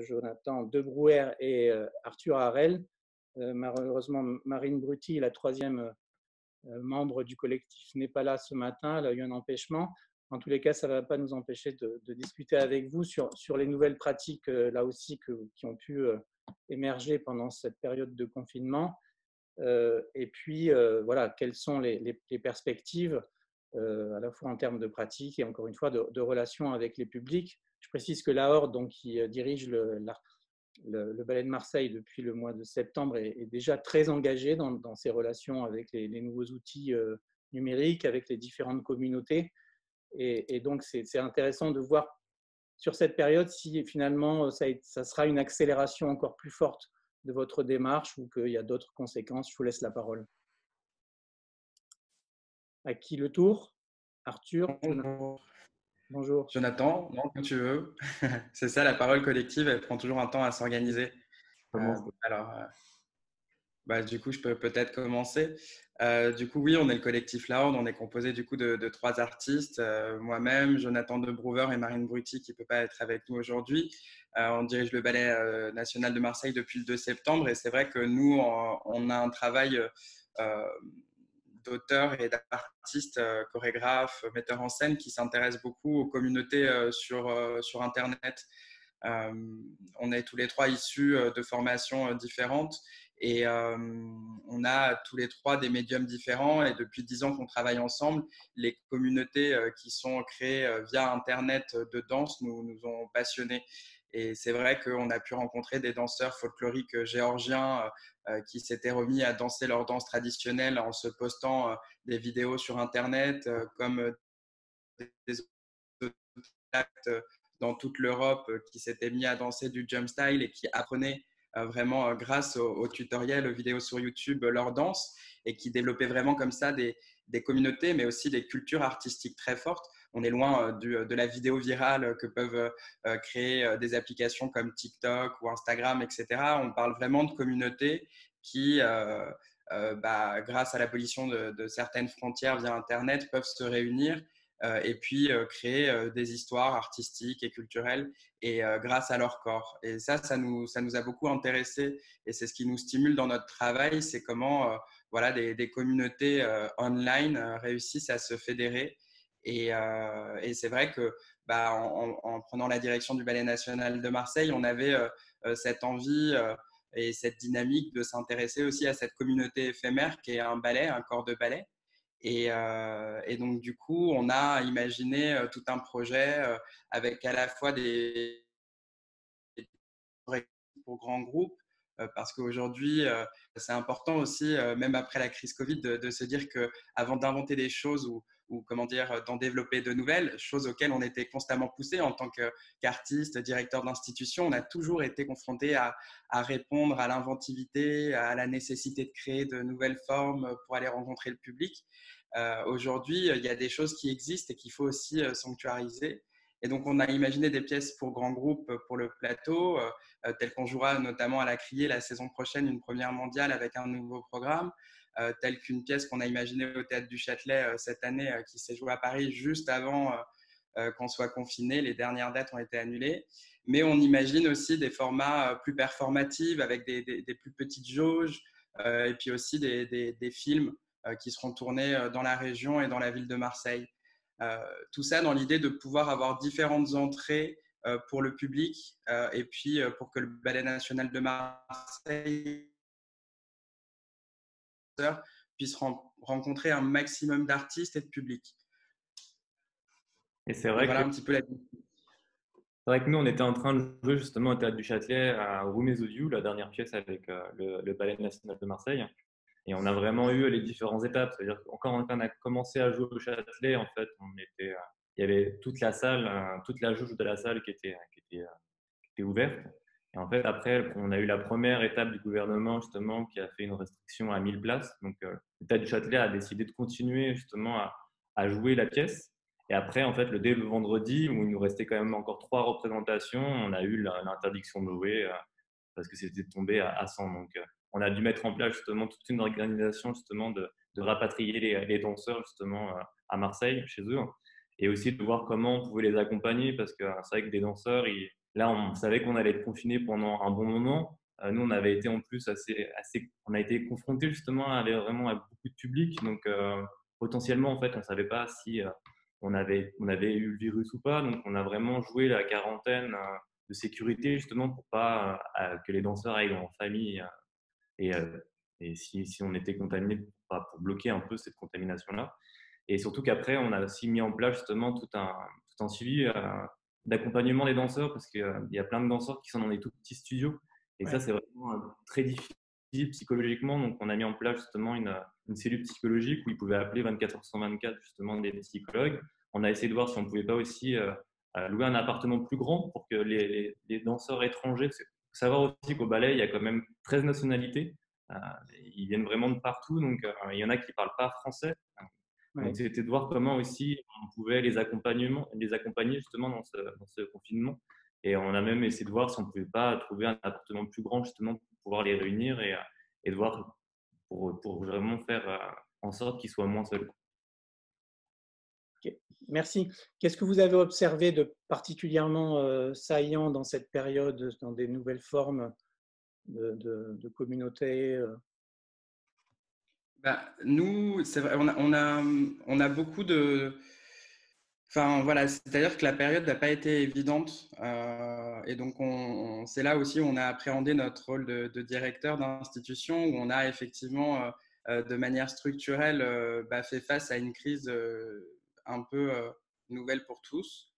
Jonathan Debrouwer et Arthur Harel. malheureusement, Marine Brutti, la troisième membre du collectif, n'est pas là ce matin. Elle a eu un empêchement. En tous les cas, ça ne va pas nous empêcher de, discuter avec vous sur, les nouvelles pratiques, là aussi, qui ont pu émerger pendant cette période de confinement. et puis, voilà, quelles sont les, perspectives euh, à la fois en termes de pratique et encore une fois de, de relations avec les publics. Je précise que la Horde, donc, qui euh, dirige le, le, ballet de Marseille depuis le mois de septembre, est, déjà très engagé dans, ses relations avec les, nouveaux outils euh, numériques, avec les différentes communautés. Et, donc, c'est intéressant de voir sur cette période si finalement ça, ça, sera une accélération encore plus forte de votre démarche ou qu'il y a d'autres conséquences. Je vous laisse la parole. À qui le tour? Arthur? Bonjour. Jonathan, non, quand tu veux. c'est ça, la parole collective, elle prend toujours un temps à s'organiser. Euh, alors, euh, bah, du coup, je peux peut-être commencer. Euh, du coup, oui, on est le collectif Loud. On est composé du coup de, trois artistes, moi-même, Jonathan De Brouwer et Marine Brutti, qui ne peut pas être avec nous aujourd'hui. on dirige le Ballet national de Marseille depuis le 2 septembre. Et c'est vrai que nous, on, a un travail d'auteurs et d'artistes, euh, chorégraphes, metteurs en scène qui s'intéressent beaucoup aux communautés euh, sur, euh, sur Internet. on est tous les trois issus de formations différentes et on a tous les trois des médiums différents et depuis dix ans qu'on travaille ensemble, les communautés qui sont créées via Internet de danse nous, nous ont passionnés. Et c'est vrai qu'on a pu rencontrer des danseurs folkloriques géorgiens euh, qui s'étaient remis à danser leur danse traditionnelle en se postant euh, des vidéos sur Internet, euh, comme des actes dans toute l'Europe qui s'étaient mis à danser du jump style et qui apprenaient vraiment grâce aux, tutoriels, aux vidéos sur YouTube leur danse et qui développaient vraiment comme ça des, des communautés, mais aussi des cultures artistiques très fortes on est loin euh, de la vidéo virale que peuvent euh, créer euh, des applications comme TikTok ou Instagram, etc. On parle vraiment de communautés qui, bah, grâce à l'abolition de, certaines frontières via Internet, peuvent se réunir et puis créer des histoires artistiques et culturelles et grâce à leur corps. Et ça, ça nous, a beaucoup intéressé et c'est ce qui nous stimule dans notre travail, c'est comment voilà, des communautés online réussissent à se fédérer euh, et, c'est vrai que bah, en, prenant la direction du Ballet national de Marseille, on avait euh, euh, cette envie et cette dynamique de s'intéresser aussi à cette communauté éphémère qui est un ballet, un corps de ballet. Et, donc, du coup, on a imaginé tout un projet avec à la fois des, pour grands groupes, parce qu'aujourd'hui, c'est important aussi, même après la crise Covid, de, de se dire qu'avant d'inventer des choses ou, ou comment dire, d'en développer de nouvelles, choses auxquelles on était constamment poussé en tant qu'artiste, directeur d'institution. On a toujours été confronté à, répondre à l'inventivité, à la nécessité de créer de nouvelles formes pour aller rencontrer le public. Euh, aujourd'hui, il y a des choses qui existent et qu'il faut aussi euh, sanctuariser. Et donc, on a imaginé des pièces pour grands groupes pour le plateau, euh, telles qu'on jouera notamment à la Criée la saison prochaine, une première mondiale avec un nouveau programme. Euh, telle qu'une pièce qu'on a imaginée au Théâtre du Châtelet euh, cette année, euh, qui s'est jouée à Paris juste avant qu'on soit confiné. Les dernières dates ont été annulées. Mais on imagine aussi des formats plus performatifs avec des, plus petites jauges et puis aussi des, films qui seront tournés dans la région et dans la ville de Marseille. tout ça dans l'idée de pouvoir avoir différentes entrées pour le public et puis pour que le Ballet national de Marseille puissent rencontrer un maximum d'artistes et de publics. Et c'est vrai, que... un petit peu la... c'est vrai que nous, on était en train de jouer justement au Théâtre du Châtelet à Roumézodiou, la dernière pièce avec euh, le, Ballet national de Marseille. Et on a vraiment eu les différentes étapes. C'est-à-dire quand on a commencé à jouer au Châtelet, en fait, on était, euh, il y avait toute la salle, euh, toute la jauge de la salle qui était, qui était, qui était ouverte. Et en fait, après, on a eu la première étape du gouvernement, justement, qui a fait une restriction à 1000 places. Donc, euh, l'État du Châtelet a décidé de continuer, justement, à, jouer la pièce. Et après, en fait, le, dès le vendredi, où il nous restait quand même encore trois représentations, on a eu l'interdiction de jouer euh, parce que c'était tombé à, 100. Donc, euh, on a dû mettre en place, justement, toute une organisation, justement, de, de rapatrier les, les, danseurs, justement, à Marseille, chez eux. Et aussi de voir comment on pouvait les accompagner, parce que c'est vrai que des danseurs, ils là, on savait qu'on allait être confiné pendant un bon moment. nous, on avait été en plus assez, assez on a été confronté justement à, vraiment à beaucoup de public. Donc, potentiellement, en fait, on ne savait pas si on, avait, on avait eu le virus ou pas. Donc, on a vraiment joué la quarantaine de sécurité justement pour pas que les danseurs aillent en famille et, si, on était contaminé pour, pour bloquer un peu cette contamination-là. Et surtout qu'après, on a aussi mis en place justement tout un, tout un suivi euh, d'accompagnement des danseurs parce qu'il y a plein de danseurs qui sont dans des tout petits studios. Et ça, c'est vraiment euh, très difficile psychologiquement. Donc, on a mis en place justement une, une cellule psychologique où ils pouvaient appeler 24 h 124 justement des psychologues. On a essayé de voir si on ne pouvait pas aussi euh, louer un appartement plus grand pour que les, les, danseurs étrangers, il faut savoir aussi qu'au ballet, il y a quand même 13 nationalités. ils viennent vraiment de partout, donc il y en a qui ne parlent pas français. C'était de voir comment aussi on pouvait les, les accompagner justement dans ce, confinement. Et on a même essayé de voir si on ne pouvait pas trouver un appartement plus grand justement pour pouvoir les réunir et, et de voir pour, pour vraiment faire euh, en sorte qu'ils soient moins seuls. Merci. Qu'est-ce que vous avez observé de particulièrement euh, saillant dans cette période, dans des nouvelles formes de, de, de communautés euh? Bah, Nous, c'est vrai, on a, beaucoup de. Enfin, voilà, c'est-à-dire que la période n'a pas été évidente. Euh, et donc, on, c'est là aussi où on a appréhendé notre rôle de, directeur d'institution, où on a effectivement, euh, euh, de manière structurelle, bah, fait face à une crise un peu nouvelle pour tous.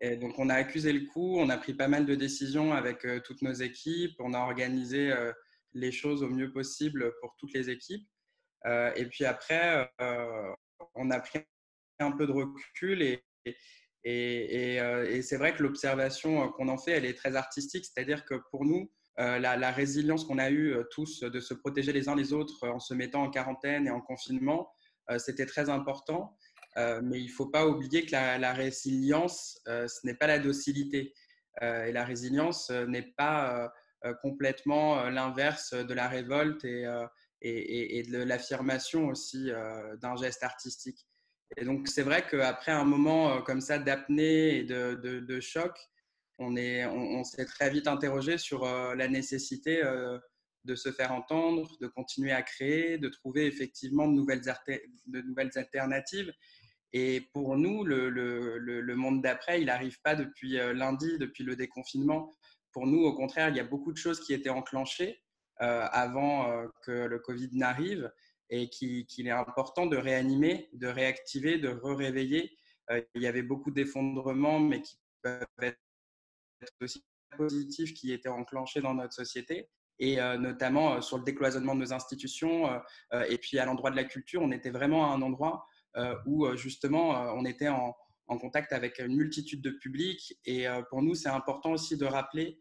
Et donc, on a accusé le coup, on a pris pas mal de décisions avec toutes nos équipes, on a organisé les choses au mieux possible pour toutes les équipes. Euh, et puis après, euh, on a pris un peu de recul et, et, euh, c'est vrai que l'observation qu'on en fait, elle est très artistique. C'est-à-dire que pour nous, la, résilience qu'on a eue tous de se protéger les uns les autres en se mettant en quarantaine et en confinement, c'était très important. mais il ne faut pas oublier que la, la résilience, ce n'est pas la docilité. et la résilience n'est pas complètement l'inverse de la révolte et, et, de l'affirmation aussi euh, d'un geste artistique. Et donc, c'est vrai qu'après un moment euh, comme ça d'apnée et de, choc, on s'est très vite interrogé sur euh, la nécessité de se faire entendre, de continuer à créer, de trouver effectivement de nouvelles, alternatives. Et pour nous, le monde d'après, il n'arrive pas depuis lundi, depuis le déconfinement. Pour nous, au contraire, il y a beaucoup de choses qui étaient enclenchées. Euh, avant euh, que le Covid n'arrive et qu'il est important de réanimer, de réactiver, de re-réveiller. Euh, il y avait beaucoup d'effondrements, mais qui peuvent être aussi positifs qui étaient enclenchés dans notre société et notamment sur le décloisonnement de nos institutions et puis à l'endroit de la culture, on était vraiment à un endroit où justement on était en, en, contact avec une multitude de publics et pour nous c'est important aussi de rappeler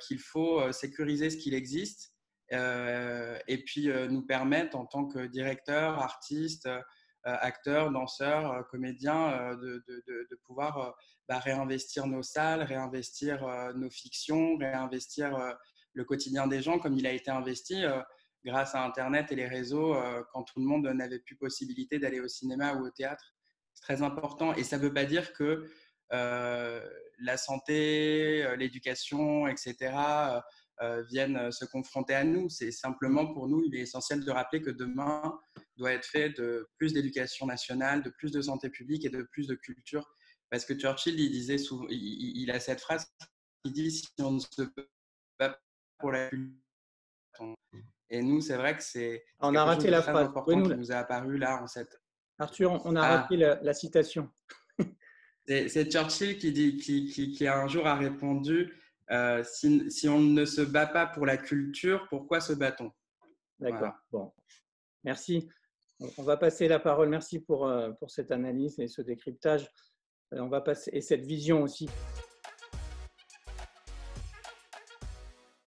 qu'il faut sécuriser ce qu'il existe et puis euh, nous permettre en tant que directeur, artiste, euh, acteur, danseur, comédien, de, de, pouvoir bah, réinvestir nos salles, réinvestir nos fictions, réinvestir le quotidien des gens comme il a été investi grâce à Internet et les réseaux quand tout le monde n'avait plus possibilité d'aller au cinéma ou au théâtre. C'est très important et ça ne veut pas dire que la santé, l'éducation, etc., euh, viennent euh, se confronter à nous. C'est simplement pour nous, il est essentiel de rappeler que demain doit être fait de plus d'éducation nationale, de plus de santé publique et de plus de culture. Parce que Churchill, il disait souvent, il, a cette phrase qui dit si on ne se peut pas pour la culture. Et nous, c'est vrai que c'est. On a raté la phrase. Qui nous a apparu là en cette. Arthur, on a ah. raté la, citation. c'est Churchill qui, dit, qui, qui, qui, un jour a répondu euh, si, on ne se bat pas pour la culture, pourquoi se bat-on? D'accord. Bon. Merci. On va passer la parole. Merci pour, euh, pour cette analyse et ce décryptage. Euh, on va passer, et cette vision aussi